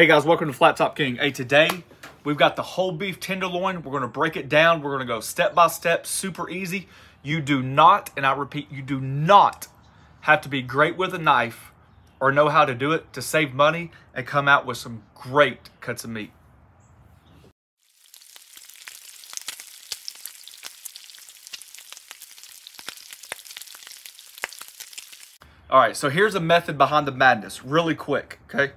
Hey guys, welcome to Flat Top King. Hey, today we've got the whole beef tenderloin. We're gonna break it down. We're gonna go step by step, super easy. You do not, and I repeat, you do not have to be great with a knife or know how to do it to save money and come out with some great cuts of meat. All right, so here's a method behind the madness, really quick, okay?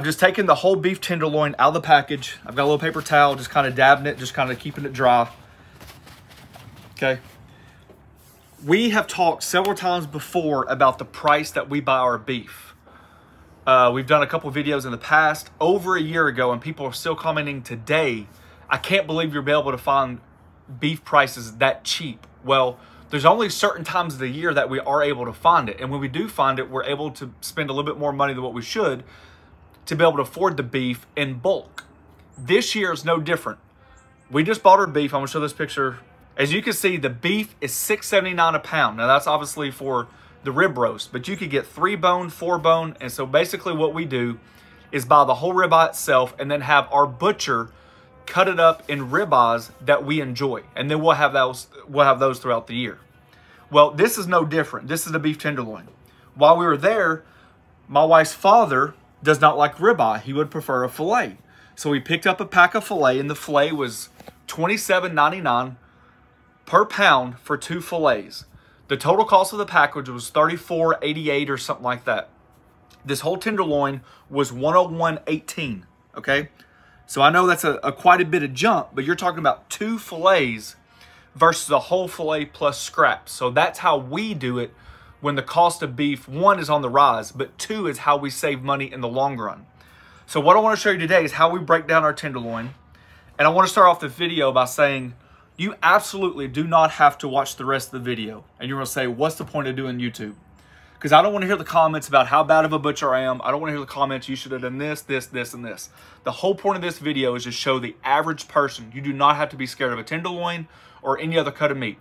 I've just taken the whole beef tenderloin out of the package. I've got a little paper towel, just kind of dabbing it, just kind of keeping it dry. Okay. We have talked several times before about the price that we buy our beef. Uh, we've done a couple videos in the past, over a year ago, and people are still commenting today. I can't believe you'll be able to find beef prices that cheap. Well, there's only certain times of the year that we are able to find it. And when we do find it, we're able to spend a little bit more money than what we should to be able to afford the beef in bulk. This year is no different. We just bought our beef. I'm gonna show this picture. As you can see, the beef is $6.79 a pound. Now that's obviously for the rib roast, but you could get three bone, four bone. And so basically what we do is buy the whole ribeye itself and then have our butcher cut it up in ribeyes that we enjoy. And then we'll have those, we'll have those throughout the year. Well, this is no different. This is the beef tenderloin. While we were there, my wife's father does not like ribeye. He would prefer a filet. So we picked up a pack of filet, and the filet was $27.99 per pound for two fillets. The total cost of the package was $34.88 or something like that. This whole tenderloin was 101.18. Okay, so I know that's a, a quite a bit of jump, but you're talking about two fillets versus a whole filet plus scraps. So that's how we do it when the cost of beef, one, is on the rise, but two, is how we save money in the long run. So what I want to show you today is how we break down our tenderloin. And I want to start off the video by saying, you absolutely do not have to watch the rest of the video. And you're to say, what's the point of doing YouTube? Because I don't want to hear the comments about how bad of a butcher I am. I don't want to hear the comments, you should have done this, this, this, and this. The whole point of this video is to show the average person. You do not have to be scared of a tenderloin or any other cut of meat.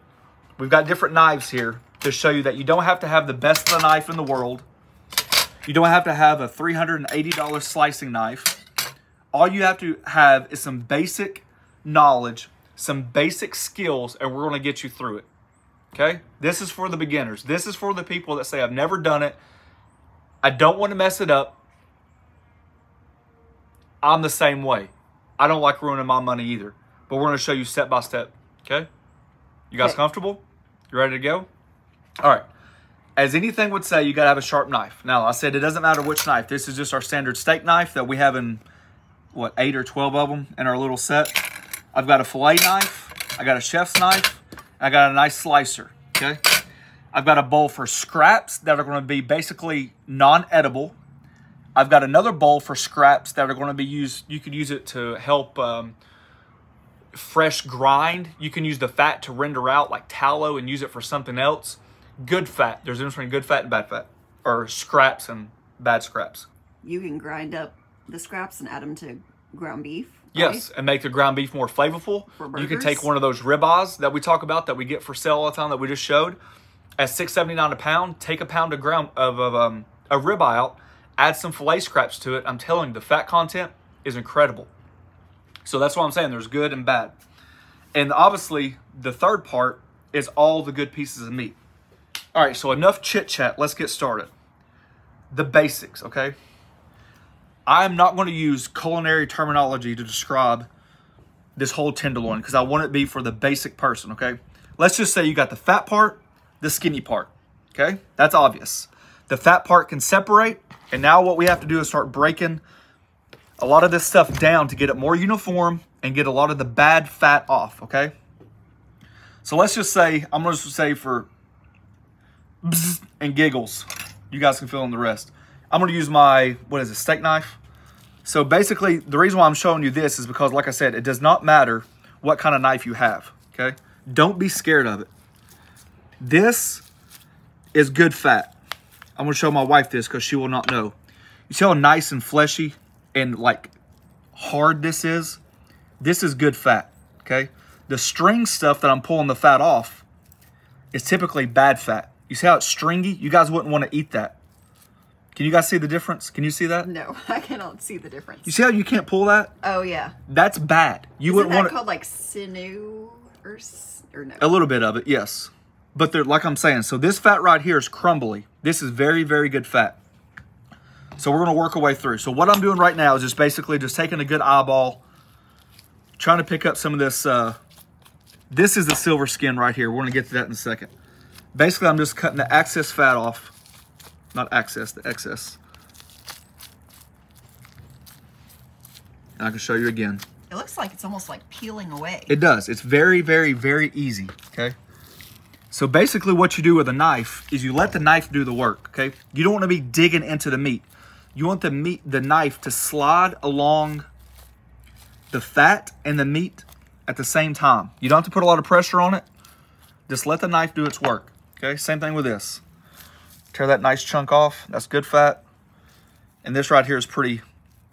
We've got different knives here to show you that you don't have to have the best of the knife in the world. You don't have to have a $380 slicing knife. All you have to have is some basic knowledge, some basic skills, and we're going to get you through it. Okay? This is for the beginners. This is for the people that say, I've never done it. I don't want to mess it up. I'm the same way. I don't like ruining my money either. But we're going to show you step by step. Okay? You guys okay. comfortable? You ready to go? All right. As anything would say, you got to have a sharp knife. Now, I said it doesn't matter which knife. This is just our standard steak knife that we have in, what, eight or 12 of them in our little set. I've got a fillet knife. I got a chef's knife. I got a nice slicer, okay? I've got a bowl for scraps that are going to be basically non-edible. I've got another bowl for scraps that are going to be used. You could use it to help um, fresh grind. You can use the fat to render out like tallow and use it for something else good fat. There's a difference between good fat and bad fat, or scraps and bad scraps. You can grind up the scraps and add them to ground beef. Right? Yes, and make the ground beef more flavorful. You can take one of those ribeyes that we talk about that we get for sale all the time that we just showed at six seventy nine a pound. Take a pound of ground of, of um, a ribeye out, add some fillet scraps to it. I'm telling you, the fat content is incredible. So that's what I'm saying. There's good and bad, and obviously the third part is all the good pieces of meat. All right, so enough chit chat. Let's get started. The basics, okay? I am not going to use culinary terminology to describe this whole tenderloin because I want it to be for the basic person, okay? Let's just say you got the fat part, the skinny part, okay? That's obvious. The fat part can separate, and now what we have to do is start breaking a lot of this stuff down to get it more uniform and get a lot of the bad fat off, okay? So let's just say, I'm going to say for and giggles. You guys can fill in the rest. I'm going to use my, what is it, steak knife? So basically, the reason why I'm showing you this is because, like I said, it does not matter what kind of knife you have, okay? Don't be scared of it. This is good fat. I'm going to show my wife this because she will not know. You see how nice and fleshy and, like, hard this is? This is good fat, okay? The string stuff that I'm pulling the fat off is typically bad fat. You see how it's stringy? You guys wouldn't want to eat that. Can you guys see the difference? Can you see that? No, I cannot see the difference. You see how you can't pull that? oh yeah. That's bad. You Isn't wouldn't that want called like sinew or or no? a little bit of it, yes. But they're like I'm saying, so this fat right here is crumbly. This is very, very good fat. So we're gonna work our way through. So what I'm doing right now is just basically just taking a good eyeball, trying to pick up some of this. Uh, this is the silver skin right here. We're gonna get to that in a second. Basically, I'm just cutting the excess fat off. Not excess, the excess. And I can show you again. It looks like it's almost like peeling away. It does. It's very, very, very easy. Okay. So basically, what you do with a knife is you let the knife do the work. Okay. You don't want to be digging into the meat. You want the meat, the knife, to slide along the fat and the meat at the same time. You don't have to put a lot of pressure on it. Just let the knife do its work. Okay. Same thing with this. Tear that nice chunk off. That's good fat. And this right here is pretty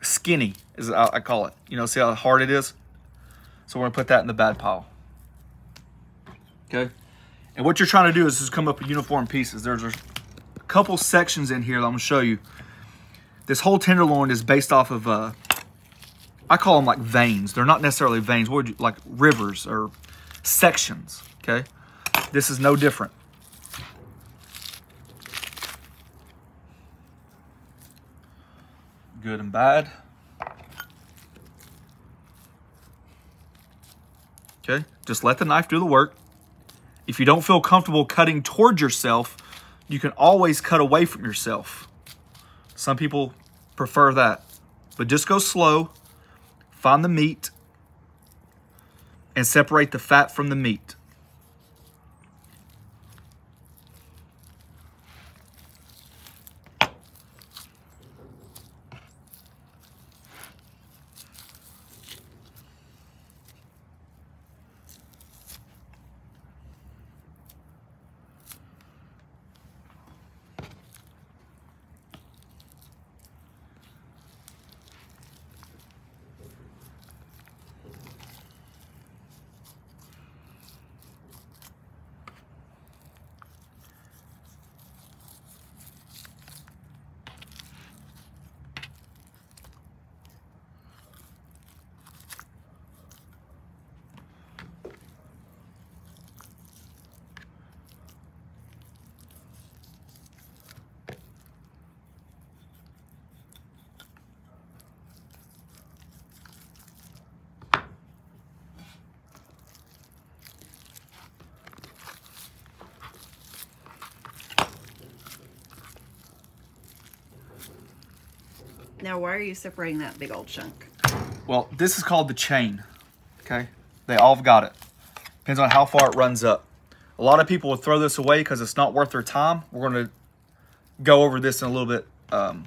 skinny, as I call it. You know, see how hard it is? So we're gonna put that in the bad pile. Okay. And what you're trying to do is just come up with uniform pieces. There's a couple sections in here that I'm gonna show you. This whole tenderloin is based off of, uh, I call them like veins. They're not necessarily veins. What would you, like rivers or sections. Okay. This is no different. Good and bad. Okay, just let the knife do the work. If you don't feel comfortable cutting toward yourself, you can always cut away from yourself. Some people prefer that. But just go slow, find the meat, and separate the fat from the meat. Now, why are you separating that big old chunk? Well, this is called the chain. Okay, they all have got it. Depends on how far it runs up. A lot of people will throw this away because it's not worth their time. We're going to go over this in a little bit. Um,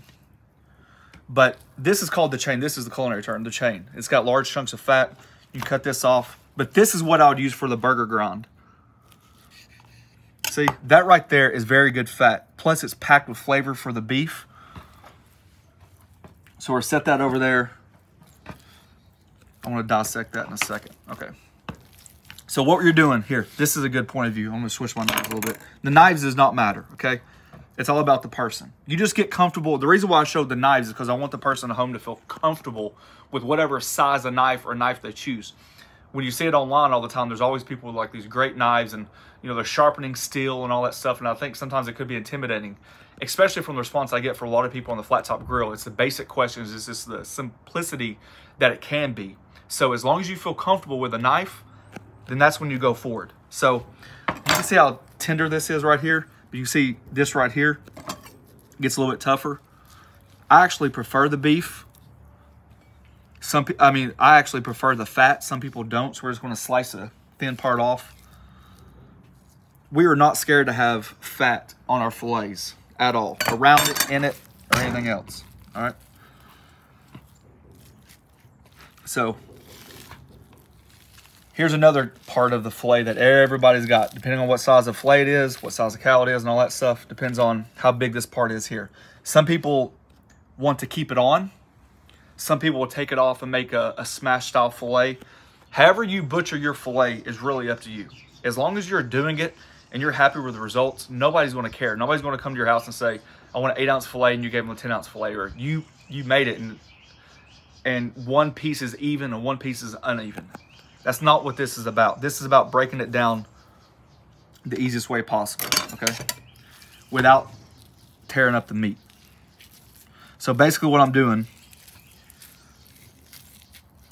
but this is called the chain. This is the culinary term, the chain. It's got large chunks of fat. You cut this off. But this is what I would use for the burger grind. See, that right there is very good fat. Plus, it's packed with flavor for the beef. So we're set that over there. I want to dissect that in a second. Okay. So what you're doing here, this is a good point of view. I'm going to switch my knives a little bit. The knives does not matter, okay? It's all about the person. You just get comfortable. The reason why I showed the knives is because I want the person at home to feel comfortable with whatever size of knife or knife they choose. When you see it online all the time, there's always people with like these great knives and you know they're sharpening steel and all that stuff. And I think sometimes it could be intimidating, especially from the response I get for a lot of people on the flat top grill. It's the basic questions. Is this the simplicity that it can be? So as long as you feel comfortable with a knife, then that's when you go forward. So you can see how tender this is right here. But you see this right here gets a little bit tougher. I actually prefer the beef. Some, I mean, I actually prefer the fat. Some people don't, so we're just going to slice a thin part off. We are not scared to have fat on our fillets at all, around it, in it, or anything else. All right. So here's another part of the fillet that everybody's got, depending on what size of fillet it is, what size of cow it is, and all that stuff. Depends on how big this part is here. Some people want to keep it on. Some people will take it off and make a, a smash style fillet. However you butcher your fillet is really up to you. As long as you're doing it and you're happy with the results, nobody's going to care. Nobody's going to come to your house and say, I want an eight ounce fillet, and you gave them a ten ounce fillet, or you you made it, and and one piece is even and one piece is uneven. That's not what this is about. This is about breaking it down the easiest way possible, okay? Without tearing up the meat. So basically what I'm doing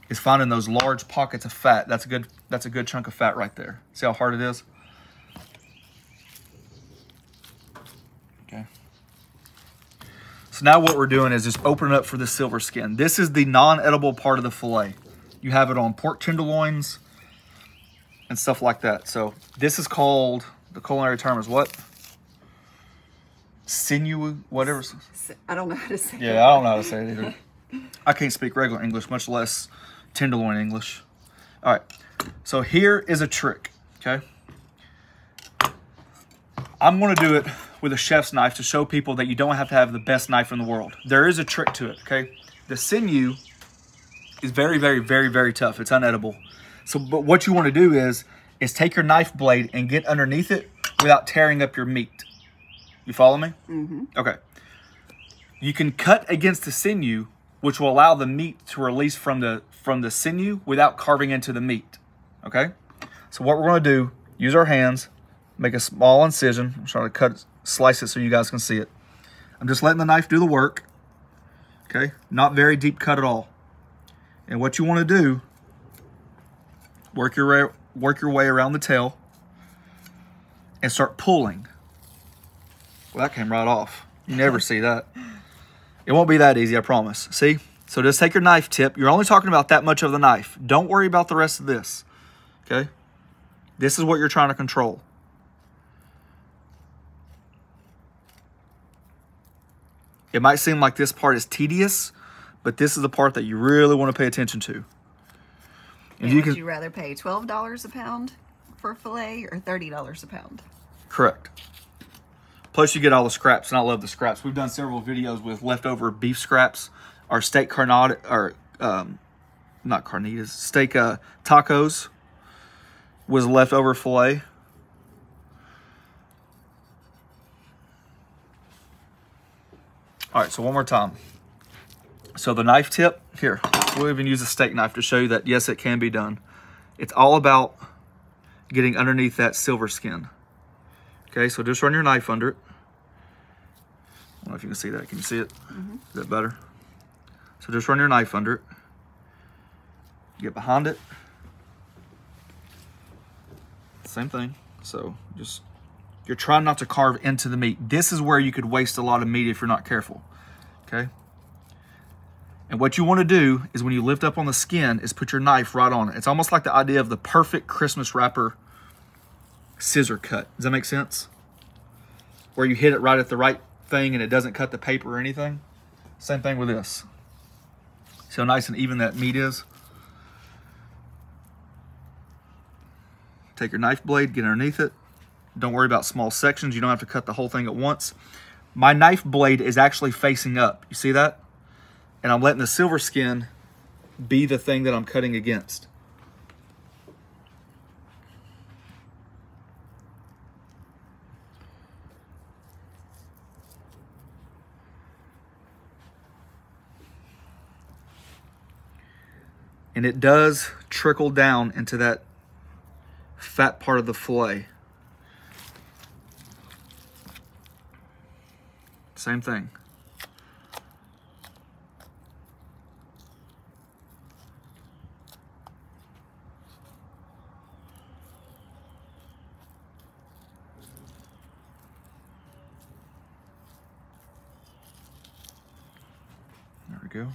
is finding those large pockets of fat. That's a good that's a good chunk of fat right there. See how hard it is? So now what we're doing is just opening up for the silver skin. This is the non-edible part of the filet. You have it on pork tenderloins and stuff like that. So this is called, the culinary term is what? Sinew, whatever. I don't know how to say it. Yeah, I don't know how to say it either. I can't speak regular English, much less tenderloin English. All right, so here is a trick, okay? I'm gonna do it with a chef's knife to show people that you don't have to have the best knife in the world. There is a trick to it, okay? The sinew is very, very, very, very tough. It's unedible. So, but what you wanna do is, is take your knife blade and get underneath it without tearing up your meat. You follow me? Mm-hmm. Okay. You can cut against the sinew, which will allow the meat to release from the from the sinew without carving into the meat. Okay? So what we're gonna do, use our hands, make a small incision. I'm trying to cut slice it so you guys can see it. I'm just letting the knife do the work. Okay? Not very deep cut at all. And what you want to do, work your work your way around the tail and start pulling. Well, that came right off. You never see that. It won't be that easy, I promise. See? So just take your knife tip. You're only talking about that much of the knife. Don't worry about the rest of this. Okay? This is what you're trying to control. It might seem like this part is tedious, but this is the part that you really want to pay attention to. And, you would can, you rather pay $12 a pound for a filet or $30 a pound? Correct. Plus you get all the scraps, and I love the scraps. We've done several videos with leftover beef scraps, our steak carnata, or um, not carnitas, steak uh, tacos was leftover filet. All right, so one more time. So the knife tip, here, we'll even use a steak knife to show you that, yes, it can be done. It's all about getting underneath that silver skin. Okay, so just run your knife under it. I don't know if you can see that. Can you see it? Mm -hmm. Is that better? So just run your knife under it. Get behind it. Same thing. So just, you're trying not to carve into the meat. This is where you could waste a lot of meat if you're not careful. Okay? And what you want to do is when you lift up on the skin is put your knife right on it. It's almost like the idea of the perfect Christmas wrapper scissor cut. Does that make sense? Where you hit it right at the right thing and it doesn't cut the paper or anything. Same thing with this. See how nice and even that meat is? Take your knife blade, get underneath it. Don't worry about small sections. You don't have to cut the whole thing at once. My knife blade is actually facing up. You see that? And I'm letting the silver skin be the thing that I'm cutting against. and it does trickle down into that fat part of the fillet. Same thing. There we go.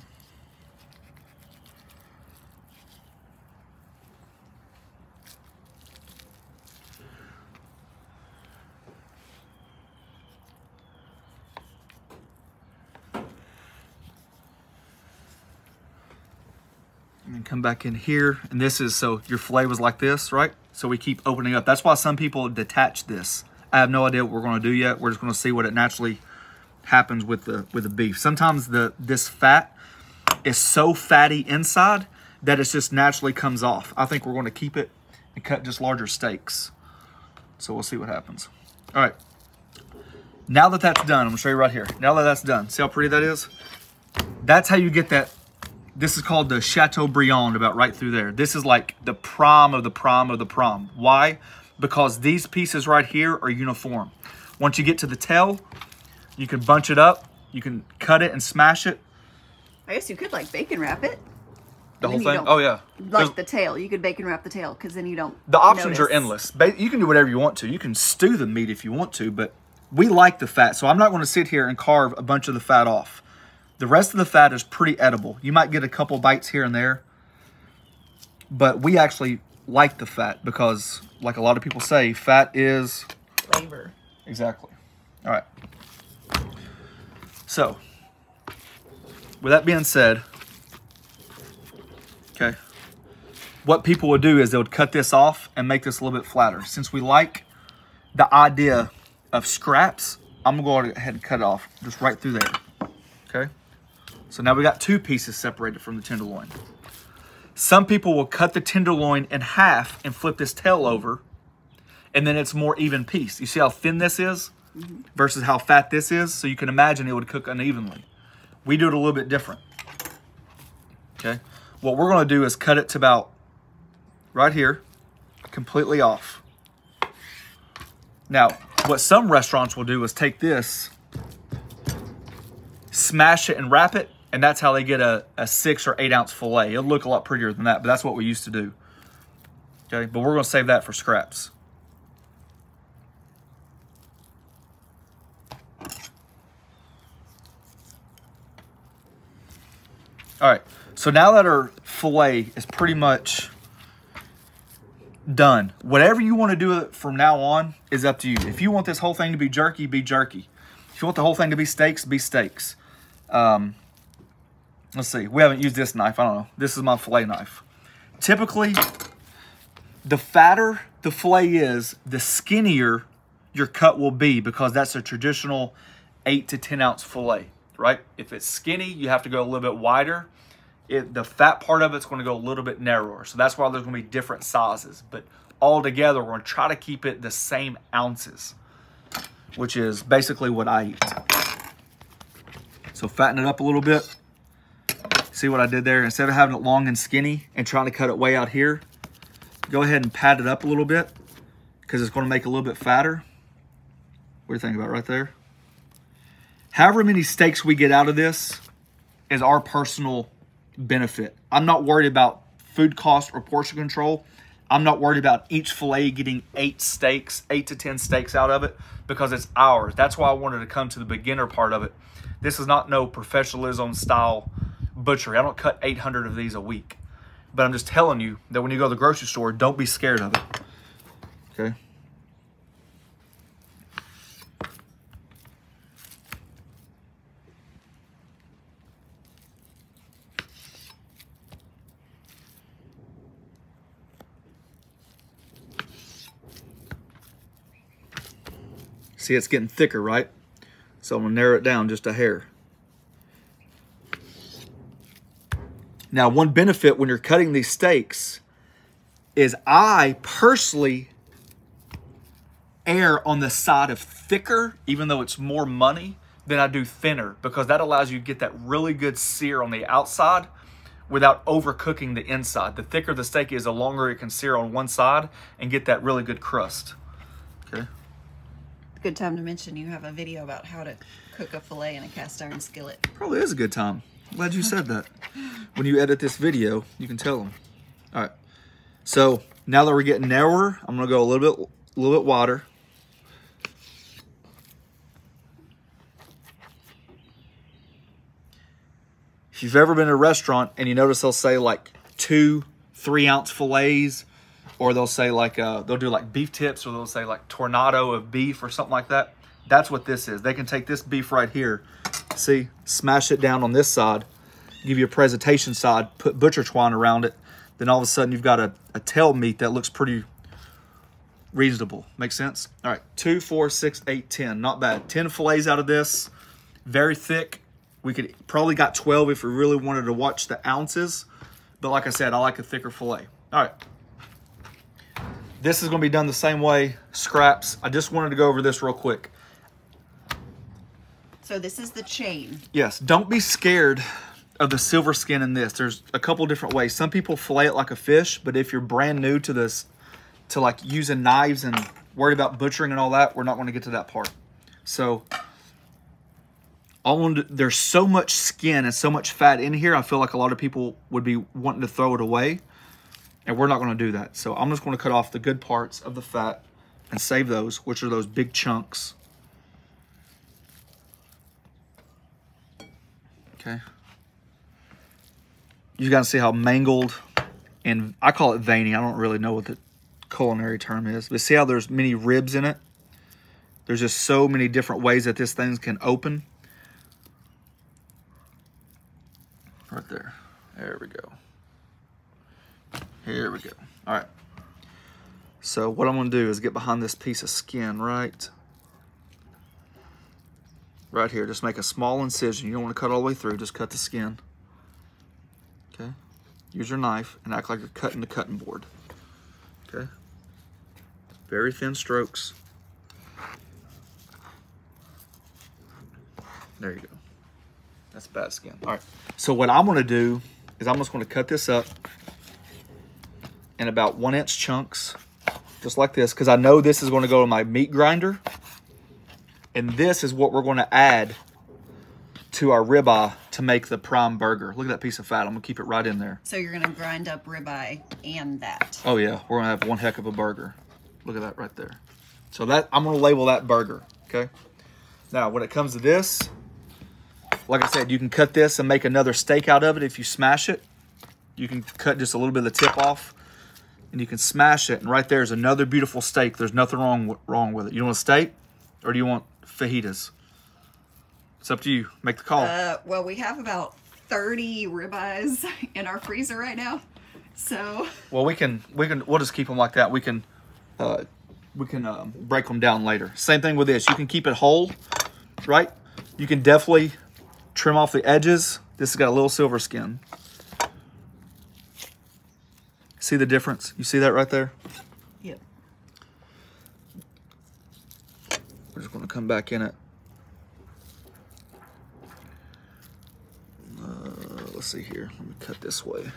Come back in here. And this is, so your filet was like this, right? So we keep opening up. That's why some people detach this. I have no idea what we're gonna do yet. We're just gonna see what it naturally happens with the with the beef. Sometimes the this fat is so fatty inside that it just naturally comes off. I think we're gonna keep it and cut just larger steaks. So we'll see what happens. All right. Now that that's done, I'm gonna show you right here. Now that that's done, see how pretty that is? That's how you get that. This is called the Chateaubriand about right through there. This is like the prom of the prom of the prom. Why? Because these pieces right here are uniform. Once you get to the tail, you can bunch it up, you can cut it and smash it. I guess you could like bacon wrap it. The whole thing? Oh yeah. Like There's- the tail. You could bacon wrap the tail because then you don't. The options are endless. Ba- You can do whatever you want to. You can stew the meat if you want to, but we like the fat. So I'm not going to sit here and carve a bunch of the fat off. The rest of the fat is pretty edible. You might get a couple bites here and there, but we actually like the fat because, like a lot of people say, fat is Flavor. Exactly. All right. So, with that being said, okay, what people would do is they would cut this off and make this a little bit flatter. Since we like the idea of scraps, I'm going to go ahead and cut it off just right through there. So now we got two pieces separated from the tenderloin. Some people will cut the tenderloin in half and flip this tail over and then it's more even piece. You see how thin this is mm-hmm. versus how fat this is? So you can imagine it would cook unevenly. We do it a little bit different. Okay. What we're going to do is cut it to about right here, completely off. Now, what some restaurants will do is take this, smash it and wrap it, and that's how they get a, a six or eight ounce filet. It'll look a lot prettier than that, but that's what we used to do. Okay, but we're to save that for scraps. All right. So now that our fillet is pretty much done, whatever you want to do it from now on is up to you. If you want this whole thing to be jerky, be jerky. If you want the whole thing to be steaks, be steaks. Um, let's see. We haven't used this knife. I don't know. This is my fillet knife. Typically, the fatter the fillet is, the skinnier your cut will be because that's a traditional eight to 10 ounce fillet, right? If it's skinny, you have to go a little bit wider. It, the fat part of it's going to go a little bit narrower. So that's why there's going to be different sizes. But all together, we're going to try to keep it the same ounces, which is basically what I eat. So fatten it up a little bit. See what I did there? Instead of having it long and skinny and trying to cut it way out here, go ahead and pat it up a little bit because it's going to make it a little bit fatter. What do you think about right there? However many steaks we get out of this is our personal benefit. I'm not worried about food cost or portion control. I'm not worried about each filet getting eight steaks, eight to 10 steaks out of it because it's ours. That's why I wanted to come to the beginner part of it. This is not no professionalism style butchery. I don't cut 800 of these a week. But I'm just telling you that when you go to the grocery store, don't be scared of it. Okay? See, it's getting thicker, right? So I'm gonna narrow it down just a hair. Now, one benefit when you're cutting these steaks is I personally err on the side of thicker, even though it's more money, than I do thinner, because that allows you to get that really good sear on the outside without overcooking the inside. The thicker the steak is, the longer it can sear on one side and get that really good crust. Okay. Good time to mention you have a video about how to cook a fillet in a cast iron skillet. Probably is a good time. Glad you said that. When you edit this video, you can tell them. All right. So now that we're getting narrower, I'm gonna go a little bit, a little bit wider. If you've ever been to a restaurant and you notice they'll say like two, three ounce fillets, or they'll say like uh, they'll do like beef tips, or they'll say like tournedos of beef or something like that. That's what this is. They can take this beef right here, see, smash it down on this side, give you a presentation side, put butcher twine around it. Then all of a sudden you've got a, a tail meat that looks pretty reasonable. Make sense? All right, two, four, six, eight, ten. Not bad. Ten fillets out of this. Very thick. We could probably got 12 if we really wanted to watch the ounces. But like I said, I like a thicker fillet. All right. This is going to be done the same way, scraps. I just wanted to go over this real quick. So this is the chain. Yes, don't be scared of the silver skin in this. There's a couple different ways. Some people fillet it like a fish, but if you're brand new to this, to like using knives and worried about butchering and all that, we're not going to get to that part. So to, there's so much skin and so much fat in here. I feel like a lot of people would be wanting to throw it away, and we're not going to do that. So I'm just going to cut off the good parts of the fat and save those, which are those big chunks. Okay. You gotta see how mangled and I call it veiny. I don't really know what the culinary term is, but see how there's many ribs in it? There's just so many different ways that this thing can open. Right there. There we go. Here we go. All right. So what I'm gonna do is get behind this piece of skin right right here. Just make a small incision. You don't want to cut all the way through. Just cut the skin. Okay. Use your knife and act like you're cutting the cutting board. Okay. Very thin strokes. There you go. That's bad skin. All right. So what I'm going to do is I'm just going to cut this up in about one inch chunks, just like this, because I know this is going to go to my meat grinder. And this is what we're going to add to our ribeye to make the prime burger. Look at that piece of fat. I'm going to keep it right in there. So you're going to grind up ribeye and that. Oh, yeah. We're going to have one heck of a burger. Look at that right there. So that I'm going to label that burger, okay? Now, when it comes to this, like I said, you can cut this and make another steak out of it if you smash it. You can cut just a little bit of the tip off and you can smash it. And right there is another beautiful steak. There's nothing wrong, wrong with it. You want a steak or do you want fajitas? It's up to you. Make the call. Uh, well, we have about 30 ribeyes in our freezer right now. So. Well, we can, we can, we'll just keep them like that. We can, uh, we can um, break them down later. Same thing with this. You can keep it whole, right? You can definitely trim off the edges. This has got a little silver skin. See the difference? You see that right there? We're just going to come back in it. Uh, let's see here. Let me cut this way.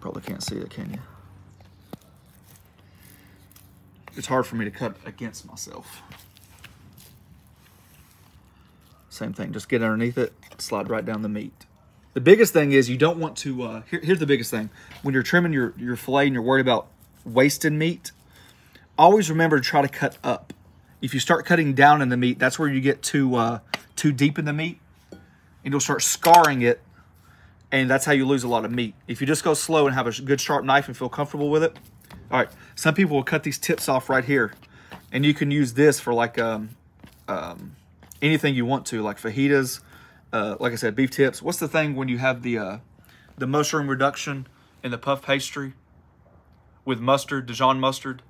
Probably can't see it, can you? It's hard for me to cut against myself. Same thing, just get underneath it, slide right down the meat. The biggest thing is you don't want to, uh, here, here's the biggest thing. When you're trimming your, your filet and you're worried about wasting meat, always remember to try to cut up. If you start cutting down in the meat, that's where you get too, uh, too deep in the meat and you'll start scarring it and that's how you lose a lot of meat. If you just go slow and have a good sharp knife and feel comfortable with it. All right, some people will cut these tips off right here and you can use this for like um, um, anything you want to, like fajitas, uh, like I said, beef tips. What's the thing when you have the uh, the mushroom reduction in the puff pastry with mustard, Dijon mustard?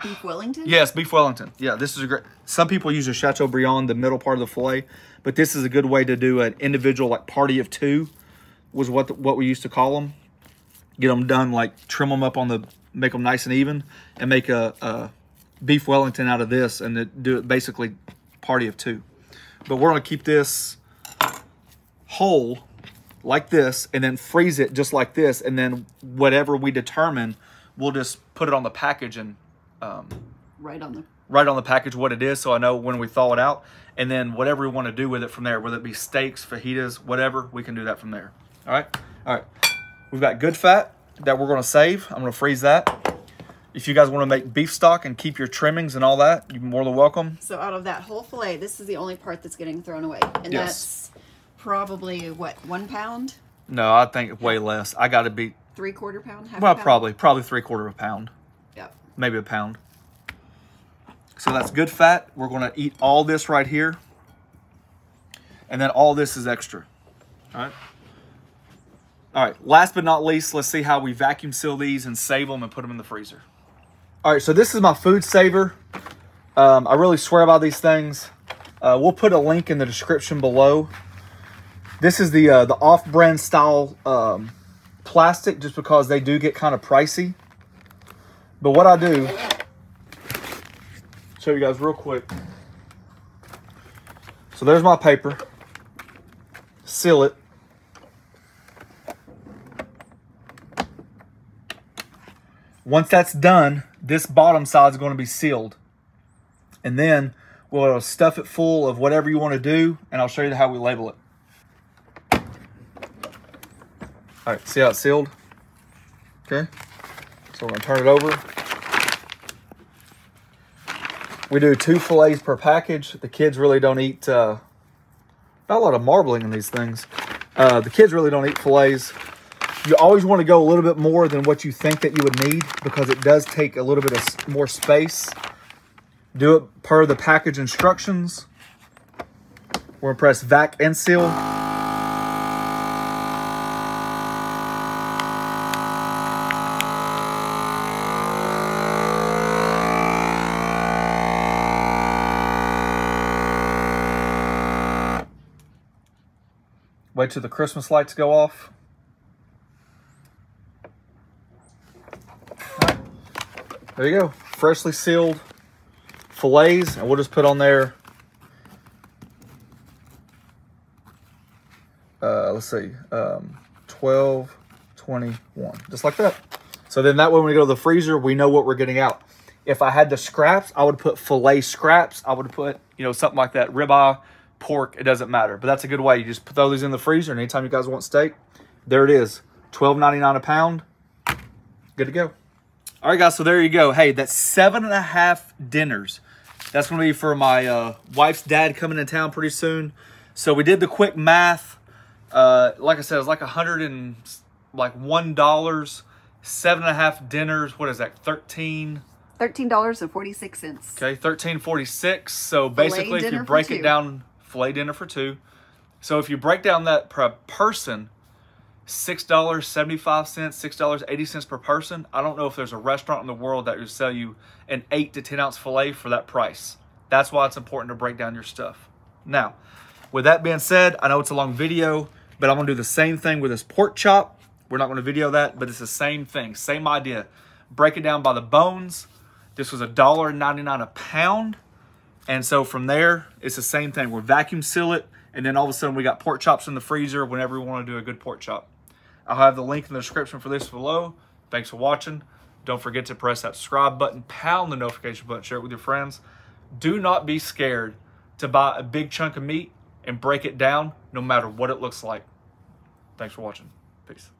Beef Wellington? Yes, beef Wellington. Yeah, this is a great. Some people use a Chateaubriand, the middle part of the fillet, but this is a good way to do an individual like party of two, was what the, what we used to call them. Get them done like trim them up on the, make them nice and even, and make a, a beef Wellington out of this, and do it basically party of two. But we're gonna keep this whole like this, and then freeze it just like this, and then whatever we determine, we'll just put it on the package and um, right on the right on the package what it is so I know when we thaw it out. And then whatever we want to do with it from there, whether it be steaks, fajitas, whatever, we can do that from there. All right? All right. We've got good fat that we're going to save. I'm going to freeze that. If you guys want to make beef stock and keep your trimmings and all that, you're more than welcome. So out of that whole fillet, this is the only part that's getting thrown away. And Yes. that's probably, what, one pound? No, I think way less. I got to be, Three quarter pound? Half well, pound? probably, probably three quarter of a pound. Maybe a pound. So that's good fat. We're going to eat all this right here. And then all this is extra. All right. All right. Last but not least, let's see how we vacuum seal these and save them and put them in the freezer. All right. So this is my FoodSaver. Um, I really swear by these things. Uh, we'll put a link in the description below. This is the uh, the off-brand style um, plastic, just because they do get kind of pricey. But what I do, show you guys real quick. So there's my paper. Seal it. Once that's done, this bottom side is going to be sealed. And then we'll stuff it full of whatever you want to do, and I'll show you how we label it. All right, see how it's sealed? Okay, so we're gonna turn it over. We do two fillets per package. The kids really don't eat, uh, not a lot of marbling in these things. Uh, the kids really don't eat fillets. You always want to go a little bit more than what you think that you would need because it does take a little bit of more space. Do it per the package instructions. We're gonna press vac and seal. Wait till the Christmas lights go off. There you go. Freshly sealed fillets. And we'll just put on there, uh, let's see, um, 12, 21. Just like that. So then that way when we go to the freezer, we know what we're getting out. If I had the scraps, I would put fillet scraps. I would put, you know, something like that, ribeye, pork, it doesn't matter. But that's a good way. You just throw these in the freezer, and anytime you guys want steak, there it is. $12.99 a pound. Good to go. All right, guys, so there you go. Hey, that's seven and a half dinners. That's going to be for my uh, wife's dad coming in town pretty soon. So we did the quick math. Uh, like I said, it's like a hundred and like one dollars, seven and a half dinners. What is that? Thirteen. Thirteen dollars and forty six cents. Okay, thirteen forty six. So basically, if you break it down filet dinner for two. So if you break down that per person, $6.75, $6.80 per person. I don't know if there's a restaurant in the world that would sell you an 8 to 10 ounce filet for that price. That's why it's important to break down your stuff. Now, with that being said, I know it's a long video, but I'm going to do the same thing with this pork chop. We're not going to video that, but it's the same thing, same idea. Break it down by the bones. This was $1.99 a pound. And so from there, it's the same thing. We're vacuum seal it, and then all of a sudden we got pork chops in the freezer whenever we want to do a good pork chop. I'll have the link in the description for this below. Thanks for watching. Don't forget to press that subscribe button, pound the notification button, share it with your friends. Do not be scared to buy a big chunk of meat and break it down no matter what it looks like. Thanks for watching. Peace.